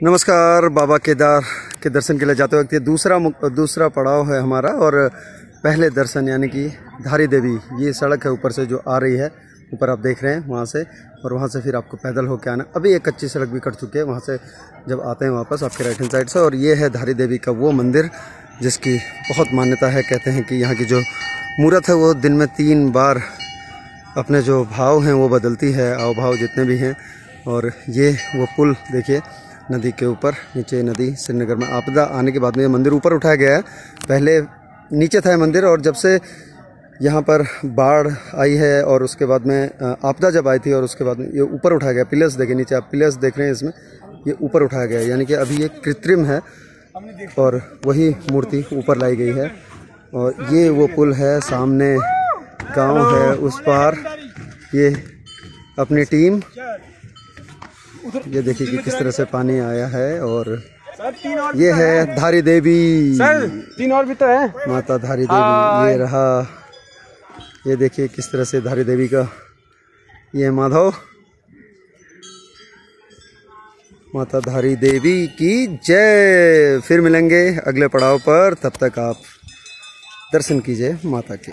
नमस्कार, बाबा केदार के दर्शन के लिए जाते वक्त ये दूसरा दूसरा पड़ाव है हमारा और पहले दर्शन यानी कि धारी देवी, ये सड़क है ऊपर से जो आ रही है, ऊपर आप देख रहे हैं वहाँ से और वहाँ से फिर आपको पैदल होकर आना। अभी एक कच्ची सड़क भी कट चुकी है, वहाँ से जब आते हैं वापस आपके राइट हैंड साइड से और ये है धारी देवी का वो मंदिर, जिसकी बहुत मान्यता है, कहते हैं कि यहाँ की जो मूर्त है वो दिन में तीन बार अपने जो भाव हैं वो बदलती है आओ भाव जितने भी हैं और ये वो पुल देखिए नदी के ऊपर, नीचे नदी श्रीनगर में आपदा आने के बाद में ये मंदिर ऊपर उठाया गया है। पहले नीचे था मंदिर और जब से यहाँ पर बाढ़ आई है और उसके बाद में आपदा जब आई थी और उसके बाद में ये ऊपर उठाया गया, पिलर्स देखे, नीचे आप पिलर्स देख रहे हैं इसमें ये ऊपर उठाया गया यानी कि अभी ये कृत्रिम है और वही मूर्ति ऊपर लाई गई है और ये वो पुल है, सामने गाँव है उस पार। ये अपनी टीम ये देखिए कि किस तरह से पानी आया है और ये है धारी देवी। सर तीन और भी तो है। माता धारी देवी ये रहा। ये देखिए किस तरह से धारी देवी का ये माधव। माता धारी देवी की जय। फिर मिलेंगे अगले पड़ाव पर। तब तक आप दर्शन कीजिए माता के।